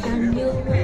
I'm new.